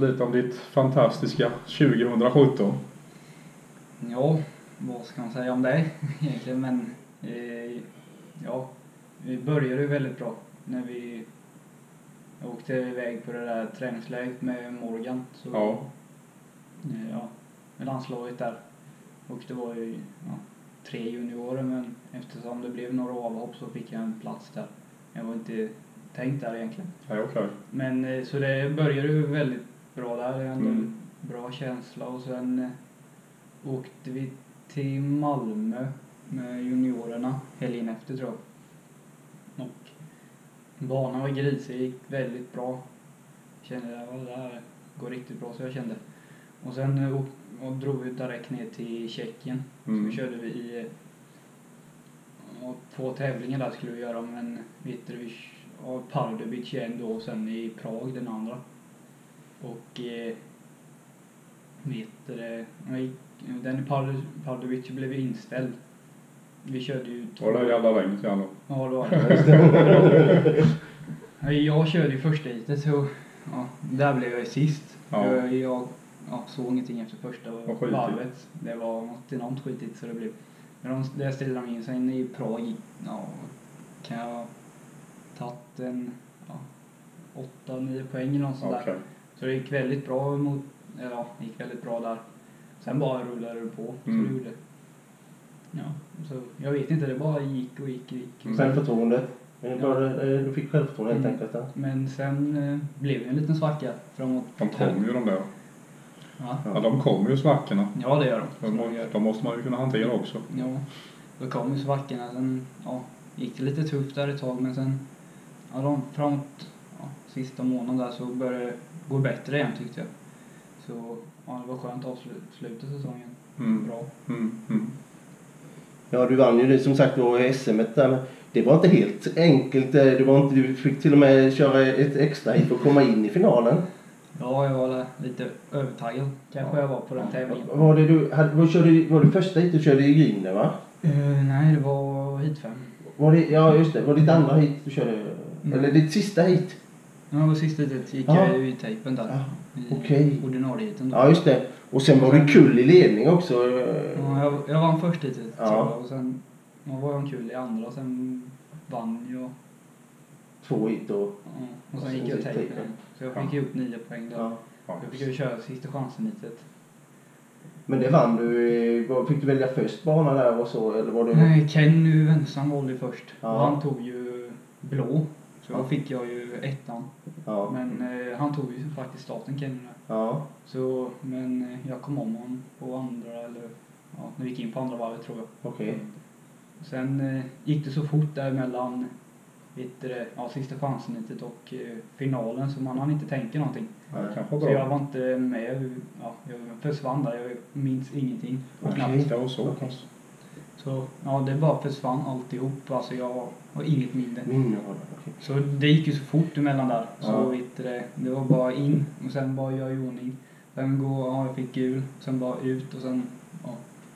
lite om ditt fantastiska 2017. Ja, vad ska man säga om det egentligen? Men eh, ja, vi började ju väldigt bra när vi åkte iväg på det där träningsläget med Morgan. Så, Ja. eh, ja, med landslaget där. Och det var ju ja, tre juniorer men eftersom det blev några avhopp så fick jag en plats där. Jag var inte tänkt där egentligen. Ja, okej. Men eh, så det började ju väldigt bra där. Ändå Mm. bra känsla och sen eh, åkte vi till Malmö med juniorerna helgen efter tror jag. Och banan var grisig, gick väldigt bra. Kände att det här går riktigt bra så jag kände. Och sen eh, och drog vi direkt ner till Tjeckien. Mm. Så körde vi i ja, två tävlingar där skulle vi göra men vet du, vi ja, Pardubic en då och sen i Prag den andra. Och eh, vet du, det, den Pardubic blev inställd. Vi körde ju två... Var det jävla regnet igen då? Ja, det var det. Ja, Jag körde ju första heatet så ja, där blev jag ju sist. Ja. Jag, jag ja, såg ingenting efter första varvet. Det var något enormt skitigt så det blev. Men de, där ställde de in sen i Prag ja, kan jag ha tagit en, ja, 8-9 poäng eller något sånt Okej. där. Så det gick väldigt bra mot, ja, det gick väldigt bra där. Sen bara rullade det på. Så Mm. det gjorde. Ja, så jag vet inte, det bara gick och gick och gick. Mm. Självförtroende. Eh, Ja. eh, Du fick självförtroende helt Mm. enkelt. Ja. Men sen eh, blev det en liten svacka framåt. De kommer ju de där. Ja, Ja, de kommer ju svackorna. ja det gör de. De, gör- de måste man ju kunna hantera också. Ja, då kom ju svackorna. Sen ja, gick det lite tufft där ett tag men sen ja, de, framåt ja, sista månaden där så började det gå bättre igen tyckte jag. Så ja, det var skönt att avsluta säsongen Mm. bra. Mm. Mm. ja, du vann ju det som sagt då i SM. där, men Det var inte helt enkelt. eh, Du, var inte, du fick till och med köra ett extra hit för att komma in i finalen. Ja, jag var lite övertaggad kanske jag var på den tävlingen. Var det, du, hade, var, körde, var det första hit du körde i Green va? Eh, nej, det var hit fem. Var det, ja just det, var det ditt andra hit du körde? Mm. Eller ditt sista hit? Ja, och sista hitet gick Ja. jag ju i tejpen där. Ja, I hiten då. Ja just det. Och sen var det kul i ledning också. Ja, jag, jag vann först hitet Ja. tror jag, och sen ja, var jag en kul i andra och sen vann jag. Två hit och... Ja, och Och sen sen gick jag sitt tejpen. tejpen. Så jag fick ihop nio poäng där. Ja. Ja, Jag fick ju köra sista chansen hitet. Men det vann du. eh, Fick du välja först bana där och så eller var det... Nej, Ken nu Wensam valde först. Ja. Och han tog ju blå. Ja. då fick jag ju ettan. Ja. Men eh, han tog ju faktiskt starten Ken nu. Ja. Så, men eh, jag kom om honom på andra eller ja, när vi gick in på andra varvet tror jag. Okej. Sen eh, gick det så fort där mellan vet du, ja, sista chansen hitet och eh, finalen så man hann inte tänka någonting. Var Så jag var inte med. Ja, jag försvann där. Jag minns ingenting. Okej. knappt. Det var så pass. Så ja, det bara försvann alltihop. Alltså jag har inget minne. Minne var det. Okej. Så det gick ju så fort emellan där. Så Ja. vet du, det, det var bara in och sen bara göra i ordning. Sen gå, ja jag fick gul. Sen bara ut och sen, ja,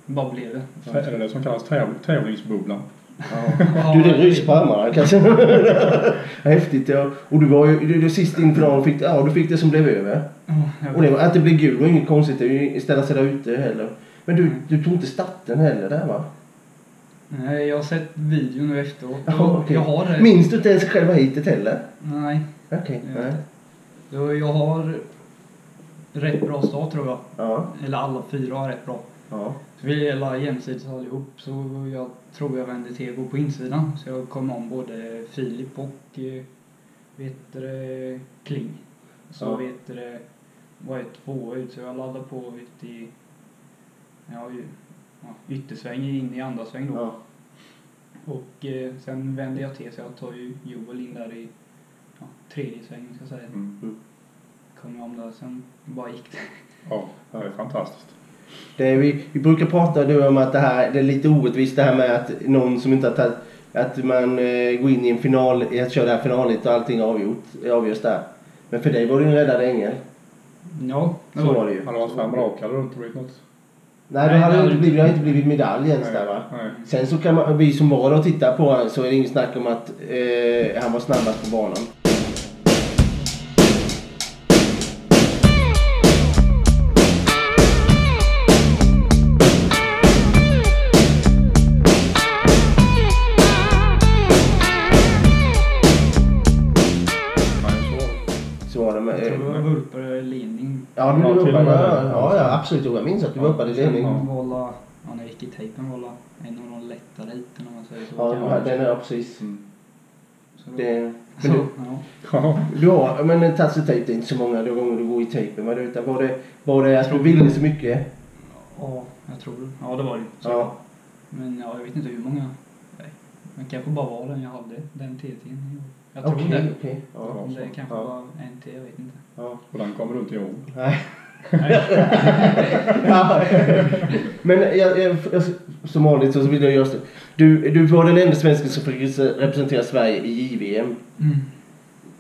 bara blev det. Är det det som kallas täv- tävlingsbubblan? Ja. Du, det rys på armarna kanske. Häftigt ja. Och du var ju du, du sist in finalen fick, ja, du fick det som blev över. Och det, var- att det blev gul var inget konstigt. Det är ju ställa sig där ute heller. Men du, du tog inte starten heller där va? Nej, jag har sett videon nu efteråt. Jaha, okej. Jag har det. Minns du inte ens själva hitet heller? Nej, Okej. jag vet nej. inte. Så jag har rätt bra start tror jag. Ja. Eller alla fyra har rätt bra. Ja. Så vi alla jämsides allihop. Så jag tror jag vände Tego på insidan. Så jag kom om både Filip och eh, vet du det, Kling. Så Ja. vet du det, var ett tvåa ut så jag laddade på ut i ja, ju- ja, yttersväng in i andra sväng då. ja. Och eh, sen vände jag till så jag tar ju Joel in där i ja, tredje svängen ska jag säga. Mm. Kom jag om där sen bara gick det. Ja, det är fantastiskt. Det är, vi, vi brukar prata då om att det här det är lite orättvist det här med att någon som inte har tagit att man eh, går in i en final, att köra det här finalet och allting är avgjort, avgörs där. Men för dig var du en räddad ängel. Ja, det Så var det ju. Hade det varit fem raka hade det inte blivit något. Nej, nej, det hade inte blivit, det inte blivit medalj ens där va. Nej. Sen så kan man, vi som var och tittade på honom så är det inget snack om att eh, han var snabbast på banan. Så var det med... Jag tror det var eh, vurpor eller linning. Ja, det var vurpor absolut. Jo, Jag minns att du vurpade i ledning. Var ja, när jag gick i tejpen var la en av de lättare hiten om man säger så. Ja, den är ja, precis. Mm. så, Det, men du, ja. Du har, men taxitejp, det är inte så många gånger du går i tejpen. Var det, utan var det, var det att du ville så mycket? ja, jag tror det. Ja, det var det. Så. Ja. Men ja, jag vet inte hur många. Nej. Men kanske bara var den jag hade, den TT'n. Jag tror Okej, det. okej. Ja. Det kanske Ja. var en till, jag vet inte. Ja. Och den kommer du inte ihåg. Nej. Ja. Men jag, jag, jag, som vanligt så vill jag göra så. Du, du var den enda svensken som fick representera Sverige i JVM. Mm.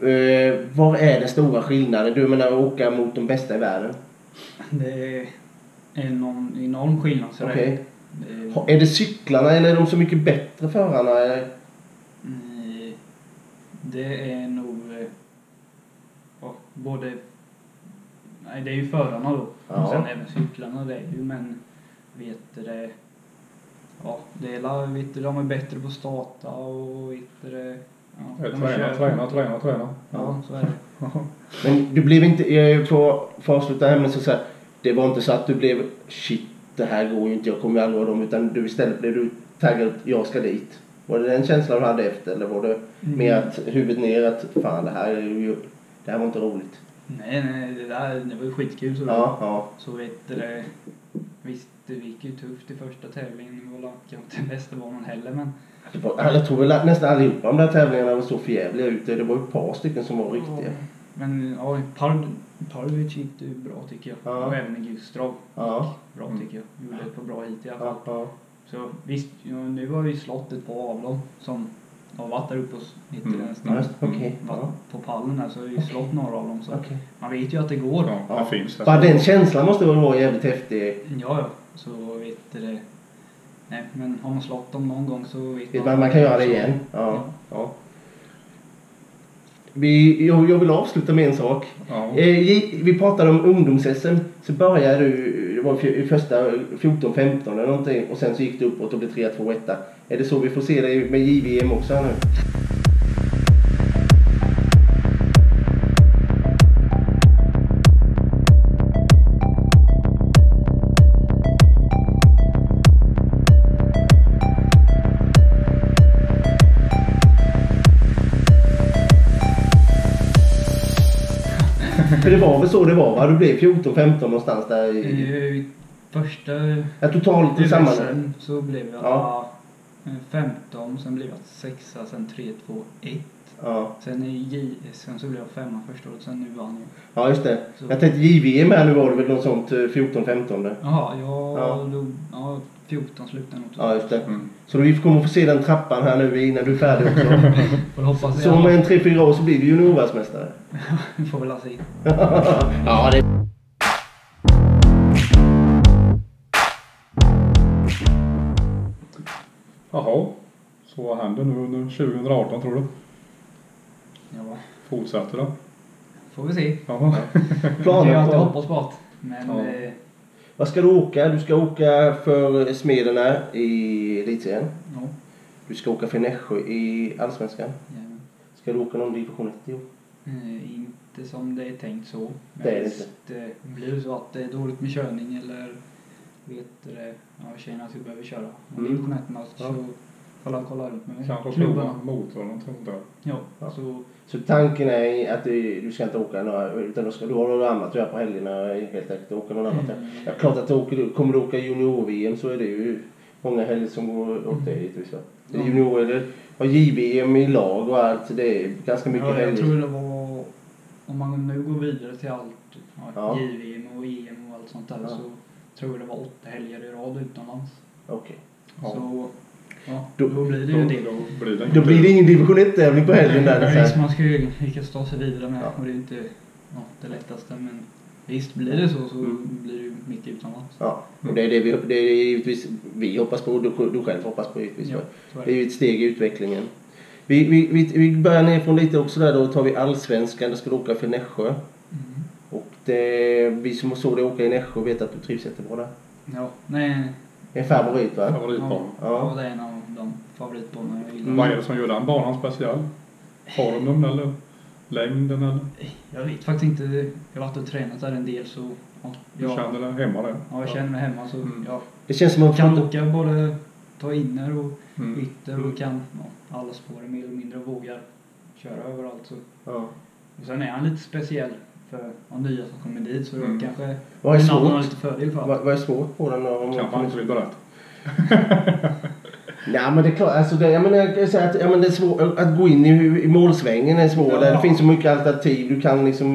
Uh, vad är den stora skillnaden? Du menar att åka mot de bästa i världen? Det är en enorm, skillnad. Så Okej. det, det, Är det cyklarna eller är de så mycket bättre förarna? eller? Mm, Det är nog eh, både... Nej, det är ju förarna då. Ja. Och sen även cyklarna det är ju men vet du det... Ja, det är la, vet du, de är bättre på att starta och vet du det... Ja, tränar, kör- tränar, tränar, tränar. Ja, så är det. Men du blev inte, jag får, får avsluta här med så säga, det var inte så att du blev shit det här går ju inte, jag kommer ju aldrig vara dem utan du istället blev du taggad, jag ska dit. Var det den känslan du hade efter eller var det Mm. mer att huvudet ner att fan det här är ju, det här var inte roligt? Nej, nej, det där det var ju skitkul. Så, Ja, ja. så vet du. Visst, det gick ju tufft i första tävlingen. Det var kanske inte bästa banan heller men... Det var, jag tror väl nästan allihopa de där tävlingarna var så förjävliga ute. Det var ju ett par stycken som var riktiga. Men ja, Pard, Pardovic gick det ju bra tycker jag. Ja. Och även Gustrov Ja. bra Mm. tycker jag. Gjorde ett par bra hit i alla fall. Ja, ja. Så visst, ja, nu har vi slått ett par av dem som har varit där uppe hos Mm. mm. Varit Ja. på pallen där så har vi slått några av dem. Så Okej. man vet ju att det går. Ja, Ja. det finns det. Bara den känslan måste väl vara jävligt häftig. Ja, ja. Så vet du det. Nej, men har man slått dem någon gång så vet Man, man kan göra det igen. Ja. Ja. Vi, jag, jag vill avsluta med en sak. Ja. Eh, vi pratade om ungdoms-SM. Så började du, var i första 14-15 eller någonting och sen så gick det uppåt och blev 3 2 1 Är det så vi får se det med JVM också nu? Var väl så det var va? Du blev 14-15 någonstans där i... I första Ja, totalt tillsammans. så blev jag Ja. eh, 15, sen blev jag sexa, sen 3, 2, 1. Ja. Sen i JSM så blev jag femma första året, sen nu vann jag. ja, just det. Så. Jag tänkte JVM här nu var det väl något sånt eh, 14-15? Jaha, jag Ja. ja. ja, 14 slutade nog. Ja, just det. Mm. Så vi kommer få se den trappan här nu innan du är färdig också. Får hoppas Så om en 3-4 år så blir du juniorvärldsmästare. Vi får väl se. ja, det... Jaha. Så vad händer nu under 2018 tror du? Ja, Fortsätter det? får vi se. Ja. Planer alltid på... hoppas på att. Men Ja. eh, Vad ska du åka? Du ska åka för Smederna i Elitserien. ja. Du ska åka för Nässjö i Allsvenskan. ja. Ska du åka någon division 1 i år? Eh, inte som det är tänkt så. Men Det är det visst, eh, blir det så att det är dåligt med körning eller vet du det, ja, känner att vi behöver köra. Mm. Division 1 Ja. så jag kolla runt med Kanske prova klubbarna. motor eller någonting sånt där. Ja, Ja. så Så tanken är att du, du ska inte åka några, utan du, ska, du har något annat att göra på helgerna helt enkelt. Åka någon annat. Mm. Ja, klart att du åker, kommer du åka junior-VM så är det ju många helger som går åt det givetvis. Ja. Junior eller ja, JVM i lag och allt. Det är ganska mycket ja, jag helger. tror det var, om man nu går vidare till allt, ja, Ja. JVM och EM och allt sånt där Ja. så tror jag det var åtta helger i rad utomlands. Okej. Ja. Så ja, Då- då, blir det ju det. Då blir det Då blir det ingen division 1-tävling på helgen där. Här. man ska ju lyckas ta sig vidare med Ja. och det är inte ja, det lättaste men visst blir det så så Mm. blir det ju mycket utomlands. Ja, och det är det vi, det är givetvis vi hoppas på och du, du själv hoppas på givetvis. Ja, Det är ju ett steg i utvecklingen. Vi, vi, vi, vi börjar nerifrån lite också där då tar vi allsvenskan. Där ska du åka för Nässjö. Mm. Och det, vi som såg dig åka i Nässjö vet att du trivs jättebra där. Ja, nej. En favorit va? favoritbana. Ja, Ja. ja, det är en av de favoritbanorna jag gillar. Mm. Vad är det som gör den banan speciell? Formen eller? längden eller? Jag vet faktiskt inte. Jag har varit och tränat där en del så ja, Du jag, känner dig hemma där? ja, jag känner mig hemma så Mm. jag Det känns som att kan man åka både ta inner och Mm. ytter och kan ja, alla spåren mer eller mindre och vågar köra överallt. Så. ja. Och sen är han lite speciell för de nya som kommer dit så Mm. då kanske Vad är annan har svårt? lite fördel för Vad, vad är svårt på den? Om Kanske man inte vill berätta. Nej men det är klart, alltså det, jag menar, jag säga att ja, men det är svårt att gå in i, i målsvängen är svårt. Ja. Det finns så mycket alternativ. Du kan liksom,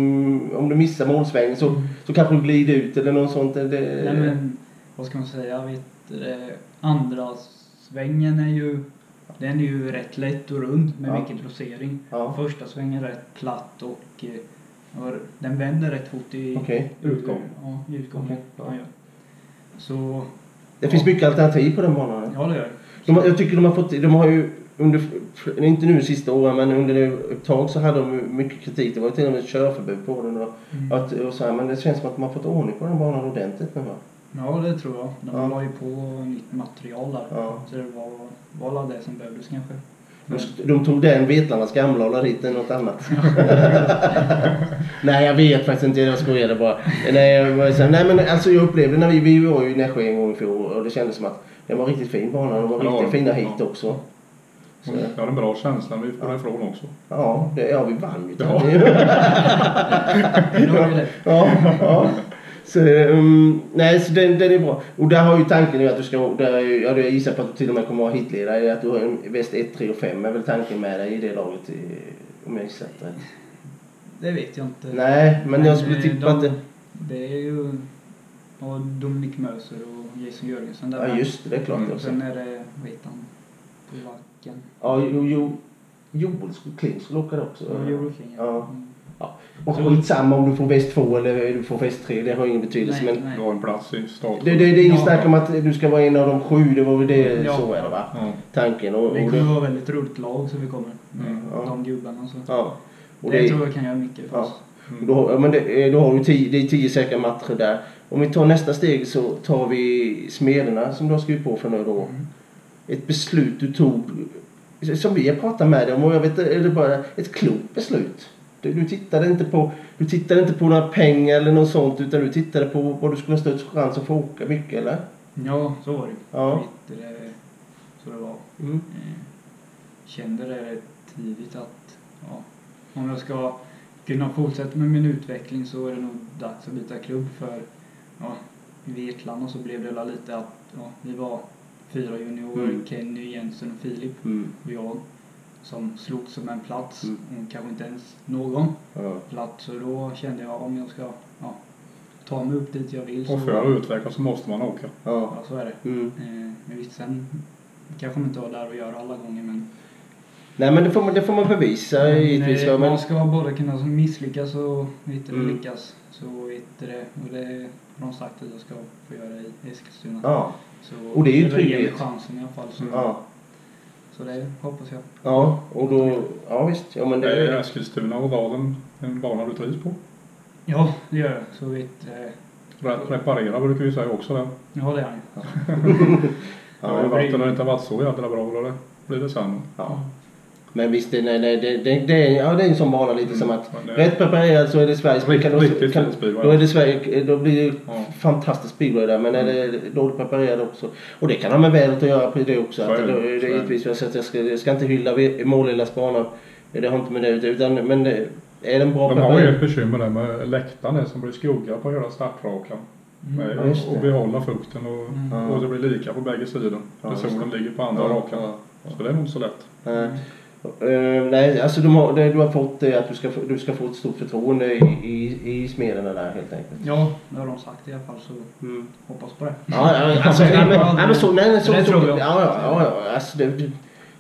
om du missar målsvängen så, så kanske du glider ut eller något sånt. Det, Nej men, vad ska man säga, vet du, andra svängen är ju, den är ju rätt lätt och rund med Ja. mycket dosering. Ja, Första svängen är rätt platt och eh, den vänder rätt fort i okej. Utgång. Ja, i utgången. Okej, ja. Ja, ja. Så, Det finns mycket alternativ på den banan. ja det gör det. De, har- jag tycker de har fått, de har ju under, inte nu sista åren men under ett tag så hade de mycket kritik. Det var till och med ett körförbud på den och, Mm. att, och så här, men det känns som att de har fått ordning på den banan ordentligt nu va? Ja, det tror jag. De Ja. la ju på nytt material där. Ja. Så det var, var det som behövdes kanske. De, de tog den Vetlandas gamla och la dit något annat. nej jag vet faktiskt inte, jag skojade bara. Nej, jag var så- nej men alltså jag upplevde när vi, vi var ju i Nässjö en gång i fjol och det kändes som att den var riktigt fin bana. De var Ja, riktigt fina hit också. Så, Mm. Jag har en bra känsla när vi får därifrån också. ja, det, ja vi vann ju. Ja. Det ja, ja. Så, um, nej, så den, den är bra. Och där har ju tanken nu att du ska, där, ja, jag gissar på att du till och med kommer att vara hitledare. Att du har en väst 1, 3 och 5 är väl tanken med dig i det laget om jag gissar rätt. Det vet jag inte. Nej, men jag skulle eh, tippa de, att det... Det är ju och Dominik Möser och Jason Jörgensen där. Ja just det, det är klart. Mm. Sen är det, vad heter han, polacken? Ja, jo, jo, Joel Kling skulle åka där också. Ja, Joel Kling. Ja. Mm. Och skitsamma om du får väst 2 eller du får väst 3, det har ingen betydelse. Nej, men nej. Du har en plats i starten. det, det, det är ingen Ja. snack om att du ska vara en av de sju, det var väl det, Ja. så är det va? Ja. Tanken. Och, och Vi det, kommer vara väldigt roligt lag så vi kommer. Med Mm, ja. de gubbarna så. ja. Och det, det, tror jag kan göra mycket för Ja. oss. Mm. Då, men det, eh, då har du tio, det är tio säkra matcher där. Om vi tar nästa steg så tar vi Smederna som du har skrivit på för nu då. Mm. Ett beslut du tog som vi har pratat med dig om och jag vet är det bara ett klokt beslut. Du, tittade inte på, du tittade inte på några pengar eller något sånt utan du tittade på vad du skulle ha störst chans att få åka mycket eller? Ja, så var det Ja. Vet du, det- Så det var. Mm. Eh, Kände det rätt tidigt att ja, om jag ska kunna fortsätta med min utveckling så är det nog dags att byta klubb för ja, i Vetlanda så blev det lite att ja, vi var fyra juniorer, Mm. Kenny, Jensen och Filip Mm. och jag som slogs om en plats Mm. och kanske inte ens någon Ja. plats så då kände jag om jag ska ja, ta mig upp dit jag vill Och för att utvecklas så måste man åka. Ja. ja, så är det. Mm. Eh, men visst, sen kanske man inte var där och göra alla gånger men Nej men det får man, det får man bevisa Men, givetvis. eh, Men, Man ska både kunna misslyckas och du, Mm. lyckas. Så vet det. Och det har de sagt att jag ska få göra i Eskilstuna. ja. Så Och det är ju trygghet. chansen i alla fall. Så, Ja. Så det hoppas jag. Ja, och då... Ja visst. Ja men det... Är Eskilstuna och Dalen en bana du trivs på? Ja, det gör jag. Så du. Rätt reparera brukar vi säga också där. Ja, det är han ju. Det har ju Ja, varit när det inte varit så jävla bra då blir det sämre. ja. Men visst, det, nej, nej, det, det, det, är, ja, det är en sån bana lite som att Men det rätt preparerad så är det Sveriges Riktigt, kan, riktigt kan. Då är det Sverige, då blir det Ja. fantastisk speedway där men är det dåligt preparerad också. Och det kan ha med vädret att göra på det också. Så Att det, det. det, givetvis, jag, ska, jag, ska, jag ska inte hylla Målillas banor. Det har inte med det utan men det, är den bra De har ju ett bekymmer där med läktaren som blir skugga på hela startrakan. Med Ja, det. att behålla fukten och, Mm. Och det blir lika på bägge sidor. Ja, solen ligger på andra Ja, rakan. ja. Så det är nog inte så lätt. Nej. Eh, nej, alltså de har, det, du har fått det att du ska, få- du ska få ett stort förtroende i, i, i smederna där helt enkelt. Ja, det har de sagt i alla fall. Så Mm. hoppas på det. Ja, ja, alltså, nej, men, nej, men så, nej, nej, så, Det så, tror jag. Ja, ja, ja, ja alltså, det, det,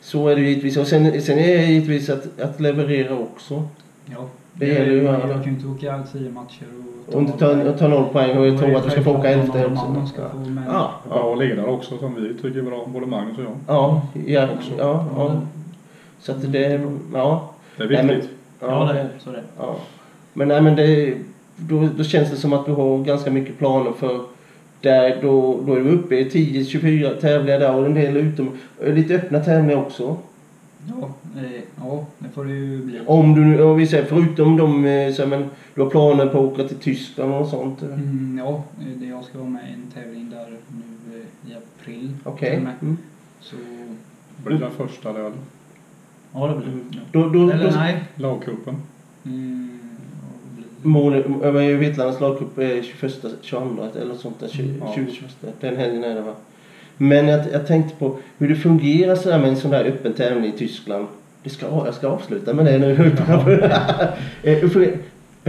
så är det givetvis. Och sen, sen är det givetvis att, att leverera också. Ja. Det gäller ju jag, kan ju inte åka tio matcher och Och inte ta, ta noll poäng och jag tror att du ska få åka elfte också. också. Ska få, men, Ja, ja, ledare också som vi tycker är bra, både Magnus och jag. ja, ja, Också. ja, ja. Så att det, ja. Det är Nej, men- viktigt. ja, det, så det. Ja. Men nej men det, då, då känns det som att du har ganska mycket planer för där då, då är du uppe i 10-24 tävlingar där och en del utom, lite öppna tävlingar också. Ja, eh, ja, det får det ju bli. Om du nu, om vi säger förutom de, eh, så, här, men du har planer på att åka till Tyskland och sånt? eller? Mm, ja, eh, det- jag ska vara med i en tävling där nu eh, i april. Okej. med. Mm. Så, Blir den första eller? Ja det blir Mm. det. Då, då, Eller då, nej. Lagcupen? Mm, Mål, över Vetlandets lagcup är 21, 22 eller något sånt där. 20, Ja. 20, 21. Den helgen är det va? Men jag, jag tänkte på hur det fungerar så här med en sån här öppen tävling i Tyskland. Det ska, jag ska avsluta med det nu. Eh,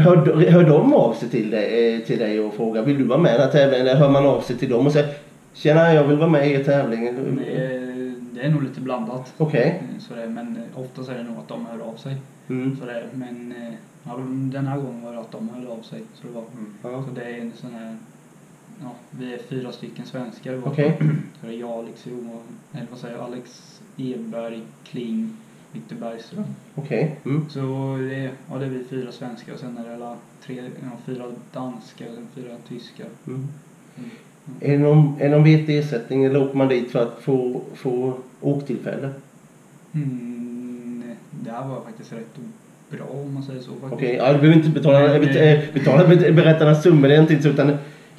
hör, hör de av sig till dig, eh, till dig och frågar vill du vara med i den här tävlingen? Eller hör man av sig till dem och säger Tjena, jag vill vara med i er tävling. Det är, det är nog lite blandat. Okej. Så det, men eh, oftast är det nog att de hör av sig. Mm. Så det, men eh, ja, den här gången var det att de hörde av sig. Så det, var, Mm. Ja. så det är en sån här, ja, vi är fyra stycken svenskar. Okej. lag. Så det är jag, Alex eller vad säger jag, Alex Edberg, Kling, Viktor Bergström. Okej. Mm. Så det är, ja, det är vi fyra svenskar och sen är det alla tre, ja, fyra danskar och fyra tyskar. Mm. Är det någon, är det någon vettig ersättning eller åker man dit för att få, få åktillfälle? Mm, det här var faktiskt rätt bra om man säger så faktiskt. Okej, ja, du behöver inte betala, Nej, bet- nej. eh, betala bet- berättarnas summor, det är inte så, utan i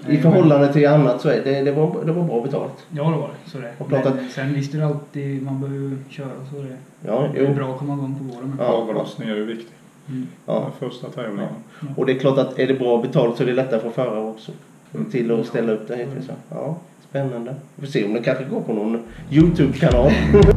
Nej, förhållande till annat så är det, det, var, det var bra betalt. Ja, det var det. Så det. Och klart Men sen visste du alltid, man behöver ju köra så det. Ja, Det är jo. bra att komma igång på våren. Ja. Avlossning är ju viktigt. Mm. Ja. Den första tävlingen. Och det är klart att är det bra betalt så är det lättare för förare också. Mm. Till att ställa upp det heter det så. Ja, spännande. Vi får se om det kanske går på någon YouTube-kanal.